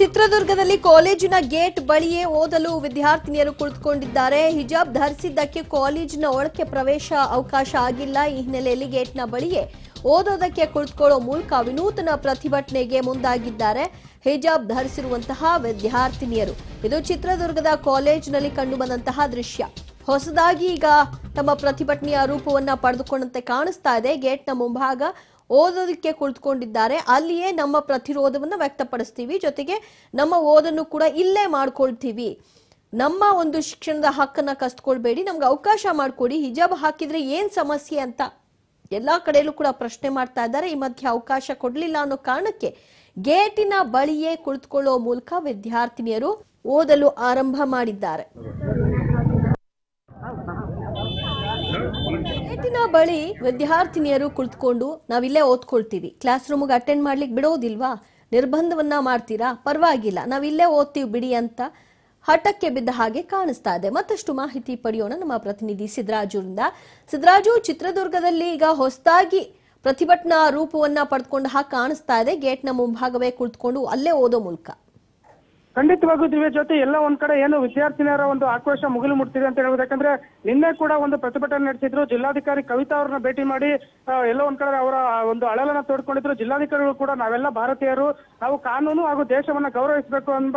ಚಿತ್ರದುರ್ಗದಲ್ಲಿ ಕಾಲೇಜಿನ ಗೇಟ್ ಬಳಿಯೇ ಓದಲು ವಿದ್ಯಾರ್ಥಿನಿಯರು ಕುಳಿತುಕೊಂಡಿದ್ದಾರೆ. ಹಿಜಾಬ್ ಧರಿಸಿದ್ದಕ್ಕೆ ಕಾಲೇಜಿನ ಒಳಕ್ಕೆ ಪ್ರವೇಶ ಅವಕಾಶ ಆಗಿಲ್ಲ. ಈ ಹಿನ್ನೆಲೆಯಲ್ಲಿ ಗೇಟ್ನ ಬಳಿಯೇ ಓದೋದಕ್ಕೆ ಕುಳಿತುಕೊಳ್ಳೋ ಮೂಲಕ ವಿನೂತನ ಪ್ರತಿಭಟನೆಗೆ ಮುಂದಾಗಿದ್ದಾರೆ ಹಿಜಾಬ್ ಧರಿಸಿರುವಂತಹ ವಿದ್ಯಾರ್ಥಿನಿಯರು. ಇದು ಚಿತ್ರದುರ್ಗದ ಕಾಲೇಜಿನಲ್ಲಿ ಕಂಡುಬಂದಂತಹ ದೃಶ್ಯ. ಹೊಸದಾಗಿ ಈಗ ತಮ್ಮ ಪ್ರತಿಭಟನೆಯ ರೂಪವನ್ನ ಪಡೆದುಕೊಂಡಂತೆ ಕಾಣಿಸ್ತಾ ಇದೆ. ಗೇಟ್ನ ಮುಂಭಾಗ ಓದೋದಕ್ಕೆ ಕುಳಿತುಕೊಂಡಿದ್ದಾರೆ. ಅಲ್ಲಿಯೇ ನಮ್ಮ ಪ್ರತಿರೋಧವನ್ನು ವ್ಯಕ್ತಪಡಿಸ್ತೀವಿ. ಜೊತೆಗೆ ನಮ್ಮ ಓದನ್ನು ಕೂಡ ಇಲ್ಲೇ ಮಾಡ್ಕೊಳ್ತೀವಿ. ನಮ್ಮ ಒಂದು ಶಿಕ್ಷಣದ ಹಕ್ಕನ್ನ ಕಸ್ಕೊಳ್ಬೇಡಿ. ನಮ್ಗೆ ಅವಕಾಶ ಮಾಡಿಕೊಡಿ. ಹಿಜಾಬ್ ಹಾಕಿದ್ರೆ ಏನು ಸಮಸ್ಯೆ ಅಂತ ಎಲ್ಲ ಕಡೆಯಲ್ಲೂ ಕೂಡ ಪ್ರಶ್ನೆ ಮಾಡ್ತಾ ಇದ್ದಾರೆ. ಈ ಮಧ್ಯೆ ಅವಕಾಶ ಕೊಡಲಿಲ್ಲ ಅನ್ನೋ ಕಾರಣಕ್ಕೆ ಗೇಟಿನ ಬಳಿಯೇ ಕುಳಿತುಕೊಳ್ಳುವ ಮೂಲಕ ವಿದ್ಯಾರ್ಥಿನಿಯರು ಓದಲು ಆರಂಭ ಮಾಡಿದ್ದಾರೆ ಗೇಟಿನ ಬಳಿ ವಿದ್ಯಾರ್ಥಿನಿಯರು ಕುಳಿತುಕೊಂಡು ನಾವಿಲ್ಲೇ ಓದ್ಕೊಳ್ತೀವಿ. ಕ್ಲಾಸ್ ರೂಮ್ಗೆ ಅಟೆಂಡ್ ಮಾಡ್ಲಿಕ್ಕೆ ಬಿಡೋದಿಲ್ವಾ? ನಿರ್ಬಂಧವನ್ನ ಮಾಡ್ತೀರಾ? ಪರವಾಗಿಲ್ಲ. ನಾವಿಲ್ಲೇ ಓದ್ತೀವಿ ಬಿಡಿ ಅಂತ ಹಠಕ್ಕೆ ಬಿದ್ದ ಹಾಗೆ ಕಾಣಿಸ್ತಾ ಇದೆ. ಮತ್ತಷ್ಟು ಮಾಹಿತಿ ಪಡೆಯೋಣ ನಮ್ಮ ಪ್ರತಿನಿಧಿ ಸಿದ್ದರಾಜುರಿಂದ ಸಿದ್ದರಾಜು ಚಿತ್ರದುರ್ಗದಲ್ಲಿ ಈಗ ಹೊಸದಾಗಿ ಪ್ರತಿಭಟನಾ ರೂಪವನ್ನ ಪಡೆದುಕೊಂಡು ಹಾಗೆ ಕಾಣಿಸ್ತಾ ಇದೆ. ಗೇಟ್ನ ಮುಂಭಾಗವೇ ಕುಳಿತುಕೊಂಡು ಅಲ್ಲೇ ಓದೋ ಮೂಲಕ. ಖಂಡಿತವಾಗೂ ದಿವ್ಯ ಜೊತೆ ಎಲ್ಲ ಒಂದ್ ಕಡೆ ಏನು ವಿದ್ಯಾರ್ಥಿನಿಯರ ಒಂದು ಆಕ್ರೋಶ ಮುಗಿಲು ಮುಟ್ತಿದೆ ಅಂತ ಹೇಳ್ಬೋದು. ಯಾಕಂದ್ರೆ ನಿನ್ನೆ ಕೂಡ ಒಂದು ಪ್ರತಿಭಟನೆ ನಡೆಸಿದ್ರು. ಜಿಲ್ಲಾಧಿಕಾರಿ ಕವಿತಾ ಅವ್ರನ್ನ ಭೇಟಿ ಮಾಡಿ ಎಲ್ಲ ಒಂದ್ ಕಡೆ ಅವರ ಒಂದು ಅಳಲನ್ನ ತೋಡ್ಕೊಂಡಿದ್ರು. ಜಿಲ್ಲಾಧಿಕಾರಿಗಳು ಕೂಡ ನಾವೆಲ್ಲ ಭಾರತೀಯರು. ನಾವು ಕಾನೂನು ಹಾಗೂ ದೇಶವನ್ನ ಗೌರವಿಸಬೇಕು ಅಂತ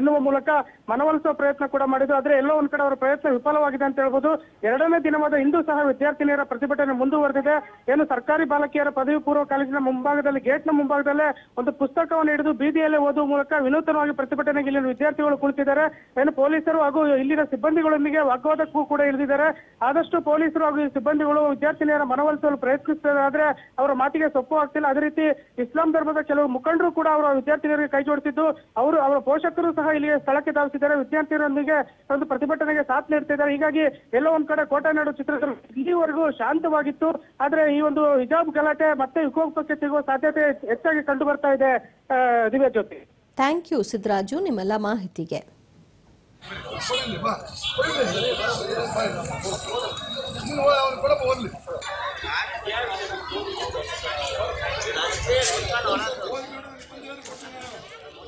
ಎನ್ನುವ ಮೂಲಕ ಮನವೊಲಿಸುವ ಪ್ರಯತ್ನ ಕೂಡ ಮಾಡಿದ್ರು. ಆದ್ರೆ ಎಲ್ಲೋ ಒಂದ್ ಕಡೆ ಅವರ ಪ್ರಯತ್ನ ವಿಫಲವಾಗಿದೆ ಅಂತ ಹೇಳ್ಬೋದು. ಎರಡನೇ ದಿನವಾದ ಇಂದು ಸಹ ವಿದ್ಯಾರ್ಥಿನಿಯರ ಪ್ರತಿಭಟನೆ ಮುಂದುವರೆದಿದೆ. ಏನು ಸರ್ಕಾರಿ ಬಾಲಕಿಯರ ಪದವಿ ಪೂರ್ವ ಕಾಲೇಜಿನ ಮುಂಭಾಗದಲ್ಲಿ, ಗೇಟ್ನ ಮುಂಭಾಗದಲ್ಲೇ ಒಂದು ಪುಸ್ತಕವನ್ನು ಹಿಡಿದು ಬೀದಿಯಲ್ಲೇ ಓದುವ ಮೂಲಕ ವಿನೂತನವಾಗಿ ಪ್ರತಿಭಟನೆಗೆ ಇಲ್ಲಿನ ವಿದ್ಯಾರ್ಥಿಗಳು ಕುಳಿತಿದ್ದಾರೆ. ಏನು ಪೊಲೀಸರು ಹಾಗೂ ಇಲ್ಲಿನ ಸಿಬ್ಬಂದಿಗಳೊಂದಿಗೆ ವಾಗ್ವಾದಕ್ಕೂ ಕೂಡ ಇಳಿದಿದ್ದಾರೆ. ಆದಷ್ಟು ಪೊಲೀಸರು ಹಾಗೂ ಸಿಬ್ಬಂದಿಗಳು ವಿದ್ಯಾರ್ಥಿನಿಯರ ಮನವೊಲಿಸಲು ಪ್ರಯತ್ನಿಸ್ತಾರೆ. ಆದ್ರೆ ಅವರ ಮಾತಿಗೆ ಸೊಪ್ಪು ಆಗ್ತಿಲ್ಲ. ಅದೇ ರೀತಿ ಇಸ್ಲಾಂ ಧರ್ಮದ ಕೆಲವು ಮುಖಂಡರು ಕೂಡ ಅವರ ವಿದ್ಯಾರ್ಥಿನಿಯರಿಗೆ ಕೈ ಜೋಡಿಸಿದ್ದು. ಅವರು ಅವರ ಪೋಷಕರು ಸಹ ಇಲ್ಲಿಗೆ ಸ್ಥಳಕ್ಕೆ ಧಾವಿಸಿದ್ದಾರೆ. ವಿದ್ಯಾರ್ಥಿಗಳೊಂದಿಗೆ ಒಂದು ಪ್ರತಿಭಟನೆಗೆ ಸಾಥ್ ನೀಡ್ತಿದ್ದಾರೆ ಹೀಗಾಗಿ ಎಲ್ಲೋ ಒಂದ್ ಕಡೆ ಕೋಟೆನಾಡು ಚಿತ್ರದುರ್ಗ ಇಲ್ಲಿವರೆಗೂ ಶಾಂತವಾಗಿತ್ತು. ಆದ್ರೆ ಈ ಒಂದು ಹಿಜಾಬ್ ಗಲಾಟೆ ಮತ್ತೆ ವಿಕೋಪಕ್ಕೆ ಸಿಗುವ ಸಾಧ್ಯತೆ ಹೆಚ್ಚಾಗಿ ಕಂಡು ಬರ್ತಾ ಇದೆ ದಿವ್ಯಾ ಜ್ಯೋತಿ. ಥ್ಯಾಂಕ್ ಯು ಸಿದ್ದರಾಜು ನಿಮ್ಮೆಲ್ಲ ಮಾಹಿತಿಗೆ.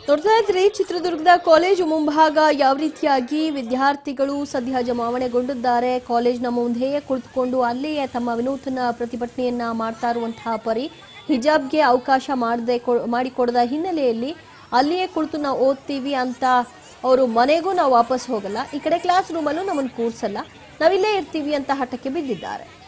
ನೋಡ್ತಾ ಚಿತ್ರದುರ್ಗದ ಕಾಲೇಜು ಮುಂಭಾಗ ಯಾವ ರೀತಿಯಾಗಿ ವಿದ್ಯಾರ್ಥಿಗಳು ಸದ್ಯ ಜಮಾವಣೆಗೊಂಡಿದ್ದಾರೆ, ಕಾಲೇಜ್ನ ಮುಂದೆಯೇ ಕುಳಿತುಕೊಂಡು ಅಲ್ಲಿಯೇ ತಮ್ಮ ವಿನೂತನ ಪ್ರತಿಭಟನೆಯನ್ನ ಮಾಡ್ತಾ ಇರುವಂತಹ ಪರಿ ಹಿಜಾಬ್ಗೆ ಅವಕಾಶ ಮಾಡದೆ ಮಾಡಿಕೊಡದ ಹಿನ್ನೆಲೆಯಲ್ಲಿ ಅಲ್ಲಿಯೇ ಕುಳಿತು ನಾವು ಓದ್ತೀವಿ ಅಂತ ಅವರು ಮನೆಗೂ ನಾವು ವಾಪಸ್ ಹೋಗಲ್ಲ. ಈ ಕಡೆ ಕ್ಲಾಸ್ ರೂಮಲ್ಲೂ ನಮ್ಮನ್ನು ಕೂರಿಸಲ್ಲ. ನಾವಿಲ್ಲೇ ಇರ್ತೀವಿ ಅಂತ ಹಠಕ್ಕೆ ಬಿದ್ದಿದ್ದಾರೆ.